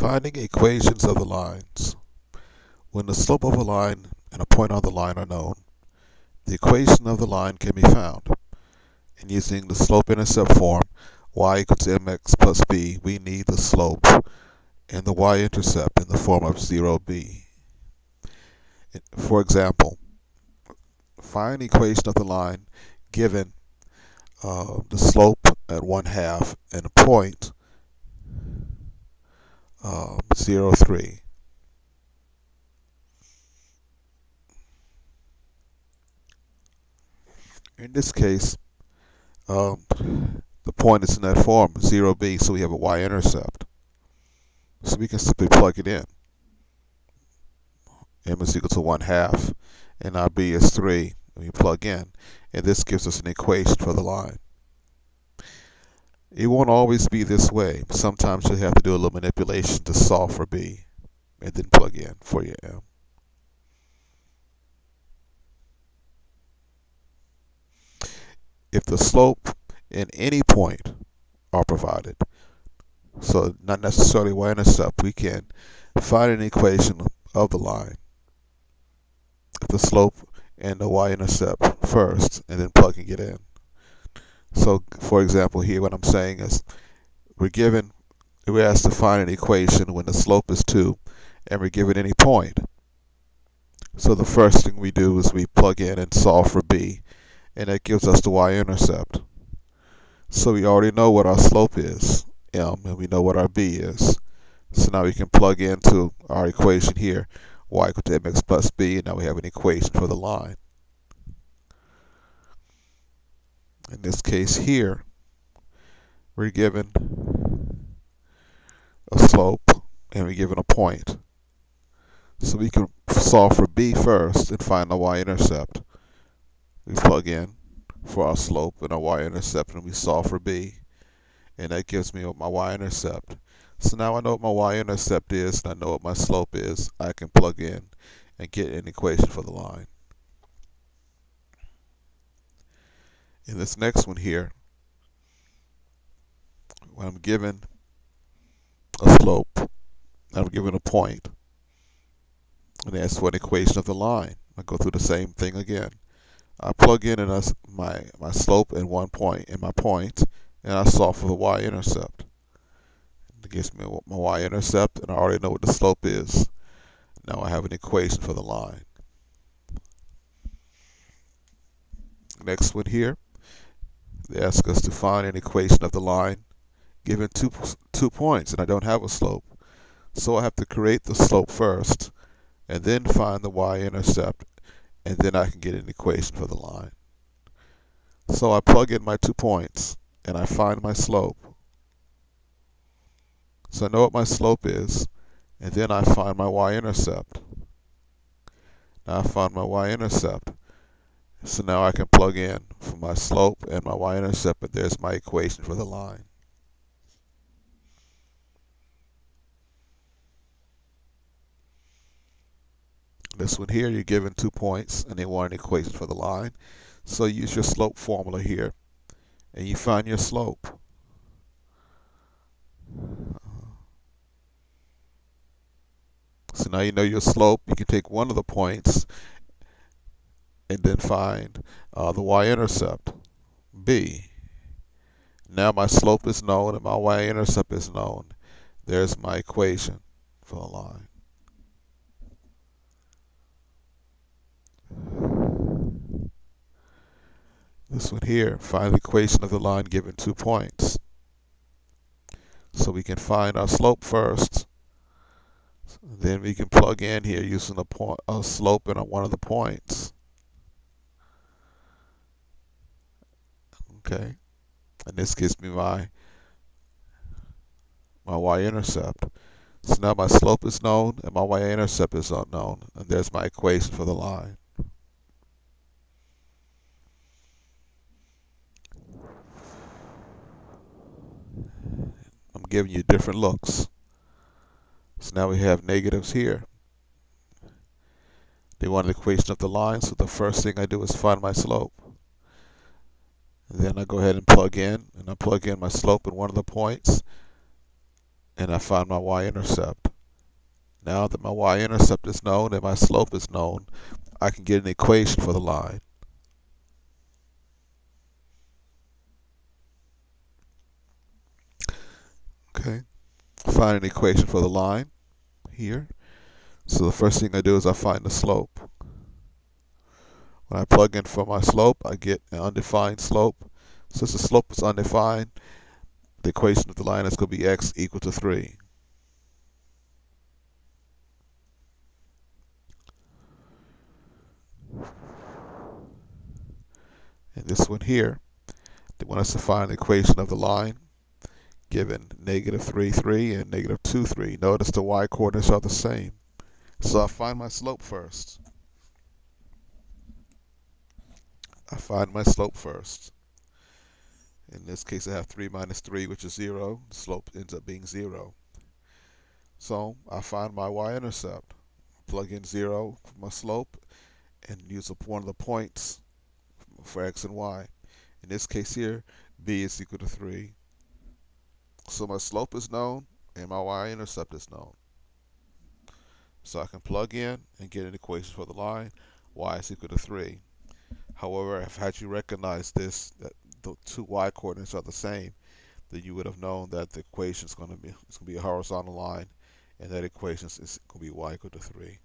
Finding equations of the lines. When the slope of a line and a point on the line are known, the equation of the line can be found. And using the slope-intercept form, y equals mx plus b, we need the slope and the y-intercept in the form of 0b. For example, find the equation of the line given uh, the slope at 1 half and a point 0, 03. In this case, um, the point is in that form, 0b, so we have a y-intercept. So we can simply plug it in. m is equal to 1 half, and our b is 3, and we plug in. And this gives us an equation for the line. It won't always be this way. Sometimes you have to do a little manipulation to solve for B and then plug in for your M. If the slope and any point are provided, so not necessarily y-intercept, we can find an equation of the line. If the slope and the y-intercept first and then plugging it in. So, for example, here what I'm saying is we're given, we're asked to find an equation when the slope is 2 and we're given any point. So the first thing we do is we plug in and solve for b and that gives us the y-intercept. So we already know what our slope is, m, and we know what our b is. So now we can plug into our equation here, y equal to mx plus b, and now we have an equation for the line. In this case here, we're given a slope and we're given a point. So we can solve for b first and find the y-intercept. We plug in for our slope and our y-intercept and we solve for b. And that gives me my y-intercept. So now I know what my y-intercept is and I know what my slope is. I can plug in and get an equation for the line. In this next one here, when I'm given a slope, I'm given a point, and that's for an equation of the line. I go through the same thing again. I plug in and my my slope and one point and my point, and I solve for the y-intercept. It gives me my y-intercept, and I already know what the slope is. Now I have an equation for the line. Next one here. They ask us to find an equation of the line given two, two points and I don't have a slope. So I have to create the slope first and then find the y-intercept and then I can get an equation for the line. So I plug in my two points and I find my slope. So I know what my slope is and then I find my y-intercept. Now I find my y-intercept so now I can plug in for my slope and my y-intercept, but there's my equation for the line. This one here, you're given two points and they want an equation for the line. So use your slope formula here and you find your slope. So now you know your slope. You can take one of the points and then find uh, the y-intercept, b. Now my slope is known and my y-intercept is known. There's my equation for the line. This one here, find the equation of the line given two points. So we can find our slope first. Then we can plug in here using a, point, a slope and a, one of the points. Okay. And this gives me my my y-intercept. So now my slope is known and my y-intercept is unknown and there's my equation for the line. I'm giving you different looks. So now we have negatives here. They want an equation of the line so the first thing I do is find my slope then I go ahead and plug in, and I plug in my slope in one of the points. and I find my y-intercept. Now that my y-intercept is known and my slope is known, I can get an equation for the line. Okay, find an equation for the line here. So the first thing I do is I find the slope. When I plug in for my slope, I get an undefined slope. Since the slope is undefined, the equation of the line is going to be x equal to 3. And this one here, they want us to find the equation of the line given negative 3, 3 and negative 2, 3. Notice the y coordinates are the same. So I find my slope first. I find my slope first. In this case, I have 3 minus 3, which is 0. The slope ends up being 0. So I find my y-intercept. Plug in 0 for my slope and use one of the points for x and y. In this case here, b is equal to 3. So my slope is known and my y-intercept is known. So I can plug in and get an equation for the line, y is equal to 3. However, if had you recognized this, that the two y coordinates are the same, then you would have known that the equation is going to be it's going to be a horizontal line, and that equation is going to be y equal to 3.